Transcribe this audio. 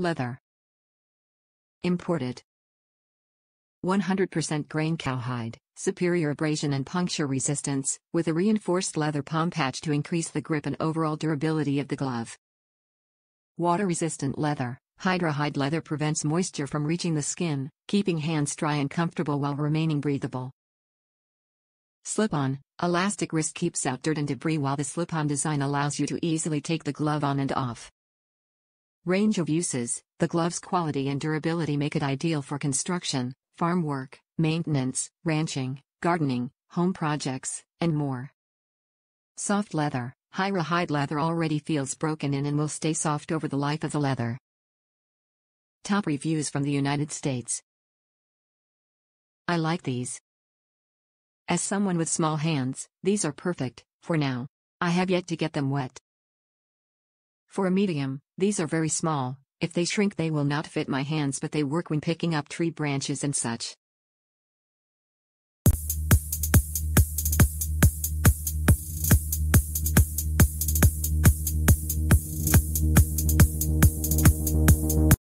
Leather. Imported. 100% grain cowhide, superior abrasion and puncture resistance, with a reinforced leather palm patch to increase the grip and overall durability of the glove. Water-resistant leather. HydraHyde leather prevents moisture from reaching the skin, keeping hands dry and comfortable while remaining breathable. Slip-on. Elastic wrist keeps out dirt and debris while the slip-on design allows you to easily take the glove on and off. Range of uses The glove's quality and durability make it ideal for construction, farm work, maintenance, ranching, gardening, home projects, and more. Soft leather HydraHyde leather already feels broken in and will stay soft over the life of the leather. Top reviews from the United States. I like these. As someone with small hands, these are perfect, for now. I have yet to get them wet. For a medium, these are very small, if they shrink they will not fit my hands but they work when picking up tree branches and such.